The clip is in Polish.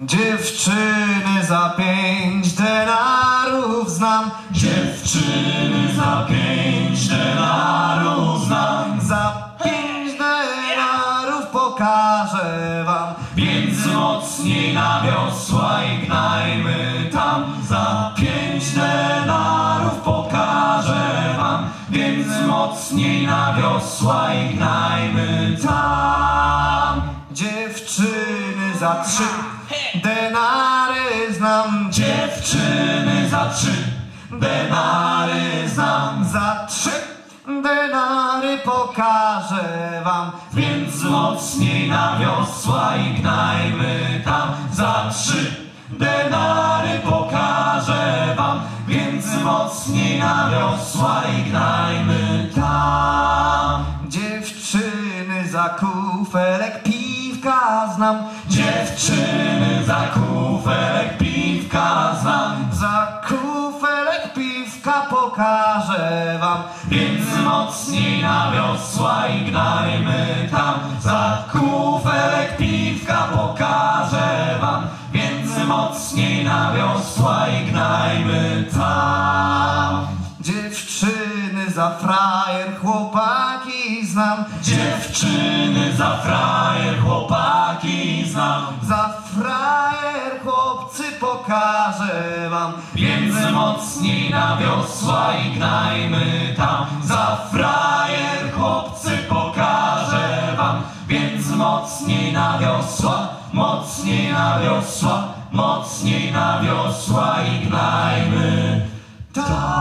Dziewczyny za pięć denarów znam Dziewczyny za pięć denarów znam, Za pięć denarów pokażę wam więc mocniej na wiosła i gnajmy tam. Za pięć denarów pokażę wam, więc mocniej na wiosła i gnajmy tam. Dziewczyny za trzy. Denary znam. Dziewczyny za trzy. Denary znam, Za trzy. Denary pokażę wam. Więc mocniej na wiosła i gnajmy tam. Za trzy. Denary pokażę wam, więc mocniej na wiosła i gnajmy tam. Dziewczyny za kufelek znam. Dziewczyny za kufelek piwka znam, Za kufelek piwka pokażę wam. Więc mocniej na wiosła i gnajmy tam. Za kufelek piwka pokażę wam, więc mocniej na wiosła i gnajmy tam. Dziewczyny za frajer chłopaki znam. Dziewczyny za frajer chłopaki znam, Za frajer chłopcy pokażę wam więc mocniej na wiosła i gnajmy tam. Za frajer chłopcy pokażę wam, więc mocniej na wiosła, mocniej na wiosła, mocniej na wiosła i gnajmy tam.